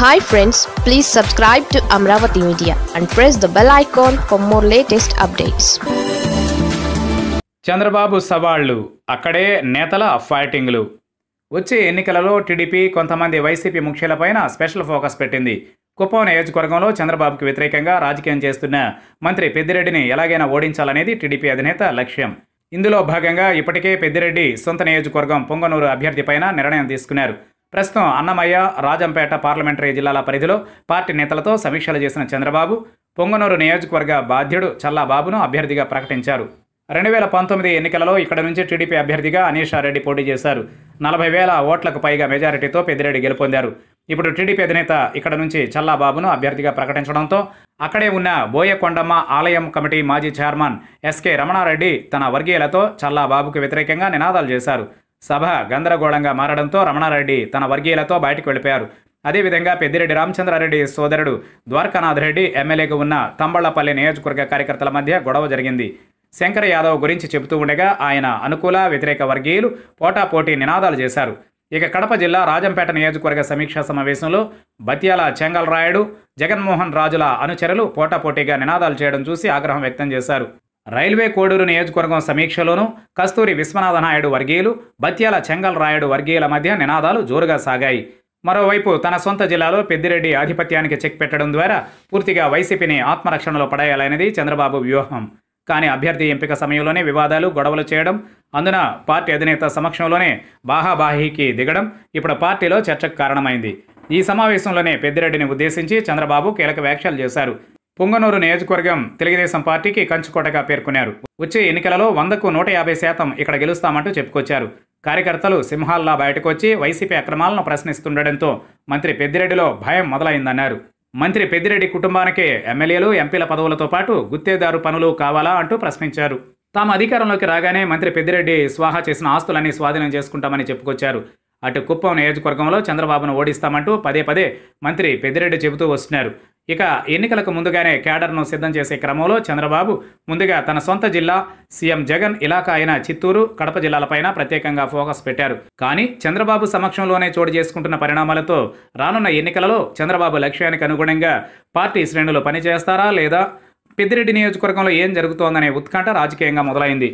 Hi friends please subscribe to Amaravati media and press the bell icon for more latest updates Chandrababu సవాళ్ళు అక్కడే నేతల ఫైటింగ్లు వచ్చే ఎన్నికలలో TDP కొంతమంది వైసీపీ ముఖ్యులపైన స్పెషల్ ఫోకస్ పెట్టింది. కుప్పం నియోజకవర్గంలో చంద్రబాబుకు వ్యతిరేకంగా రాజకీయం చేస్తున్న మంత్రి పెద్దిరెడ్డిని ఎలాగైనా ఓడించాలనేది టీడీపీ అధినేత లక్ష్యం. ఇందులో భాగంగా ఇప్పటికే పెద్దిరెడ్డి సొంత నియోజకవర్గం పొంగనూరు అభ్యర్థిపైన నిర్ణయం తీసుకున్నారు. ప్రస్తుతం అన్నమయ్య రాజంపేట పార్లమెంటరీ జిల్లాల పరిధిలో పార్టీ నేతలతో సమీక్షలు చేసిన చంద్రబాబు పొంగనూరు నియోజకవర్గ బాధ్యుడు చల్లాబాబును అభ్యర్థిగా ప్రకటించారు. రెండు వేల పంతొమ్మిది ఎన్నికలలో ఇక్కడ నుంచి టీడీపీ అభ్యర్థిగా అనీషారెడ్డి పోటీ చేశారు. నలభై వేల ఓట్లకు పైగా మెజారిటీతో పెద్దిరెడ్డి గెలుపొందారు. ఇప్పుడు టీడీపీ అధినేత ఇక్కడ నుంచి చల్లాబాబును అభ్యర్థిగా ప్రకటించడంతో అక్కడే ఉన్న బోయకొండమ్మ ఆలయం కమిటీ మాజీ చైర్మన్ ఎస్కే రమణారెడ్డి తన వర్గీయులతో చల్లాబాబుకు వ్యతిరేకంగా నినాదాలు చేశారు. సభ గందరగోళంగా మారడంతో రమణారెడ్డి తన వర్గీయులతో బయటకు వెళ్ళిపోయారు. అదేవిధంగా పెద్దిరెడ్డి రామచంద్రారెడ్డి సోదరుడు ద్వారకానాథ్ రెడ్డి ఎమ్మెల్యేగా ఉన్న తంబళ్ళపల్లి నియోజకవర్గ కార్యకర్తల మధ్య గొడవ జరిగింది. శంకర్ యాదవ్ గురించి చెబుతూ ఉండగా ఆయన అనుకూల వ్యతిరేక వర్గీయులు పోటాపోటీ నినాదాలు చేశారు. ఇక కడప జిల్లా రాజంపేట నియోజకవర్గ సమీక్షా సమావేశంలో బత్యాల చెంగల్ రాయుడు జగన్మోహన్ రాజుల అనుచరులు పోటాపోటీగా నినాదాలు చేయడం చూసి ఆగ్రహం వ్యక్తం చేశారు. రైల్వే కోడూరు నియోజకవర్గం సమీక్షలోనూ కస్తూరి విశ్వనాథ నాయుడు వర్గీయులు బత్యాల చెంగల్ రాయుడు వర్గీయుల మధ్య నినాదాలు జోరుగా సాగాయి. మరోవైపు తన సొంత జిల్లాలో పెద్దిరెడ్డి ఆధిపత్యానికి చెక్ పెట్టడం ద్వారా పూర్తిగా వైసీపీని ఆత్మరక్షణలో పడేయాలనేది చంద్రబాబు వ్యూహం. కానీ అభ్యర్థి ఎంపిక సమయంలోనే వివాదాలు గొడవలు చేయడం అందున పార్టీ అధినేత సమక్షంలోనే బాహాబాహీకి దిగడం ఇప్పుడు పార్టీలో చర్చకు కారణమైంది. ఈ సమావేశంలోనే పెద్దిరెడ్డిని ఉద్దేశించి చంద్రబాబు కీలక వ్యాఖ్యలు చేశారు. పొంగనూరు నియోజకవర్గం తెలుగుదేశం పార్టీకి కంచుకోటగా పేర్కొన్నారు. వచ్చే ఎన్నికలలో వందకు నూట యాభై శాతం ఇక్కడ గెలుస్తామంటూ చెప్పుకొచ్చారు. కార్యకర్తలు సింహాల్లా బయటకొచ్చి వైసీపీ అక్రమాలను ప్రశ్నిస్తుండటంతో మంత్రి పెద్దిరెడ్డిలో భయం మొదలైందన్నారు. మంత్రి పెద్దిరెడ్డి కుటుంబానికే ఎమ్మెల్యేలు ఎంపీల పదవులతో పాటు గుత్తేదారు పనులు కావాలా అంటూ ప్రశ్నించారు. తాము అధికారంలోకి రాగానే మంత్రి పెద్దిరెడ్డి స్వాహా చేసిన ఆస్తులన్నీ స్వాధీనం చేసుకుంటామని చెప్పుకొచ్చారు. అటు కుప్పం నియోజకవర్గంలో చంద్రబాబును ఓడిస్తామంటూ పదే పదే మంత్రి పెద్దిరెడ్డి చెబుతూ వస్తున్నారు. ఇక ఎన్నికలకు ముందుగానే క్యాడర్ను సిద్ధం చేసే క్రమంలో చంద్రబాబు ముందుగా తన సొంత జిల్లా సీఎం జగన్ ఇలాకా అయిన చిత్తూరు కడప జిల్లాలపైన ప్రత్యేకంగా ఫోకస్ పెట్టారు. కానీ చంద్రబాబు సమక్షంలోనే చోటు చేసుకుంటున్న పరిణామాలతో రానున్న ఎన్నికలలో చంద్రబాబు లక్ష్యానికి అనుగుణంగా పార్టీ శ్రేణులు పనిచేస్తారా లేదా? పెద్దిరెడ్డి నియోజకవర్గంలో ఏం జరుగుతోందనే ఉత్కంఠ రాజకీయంగా మొదలైంది.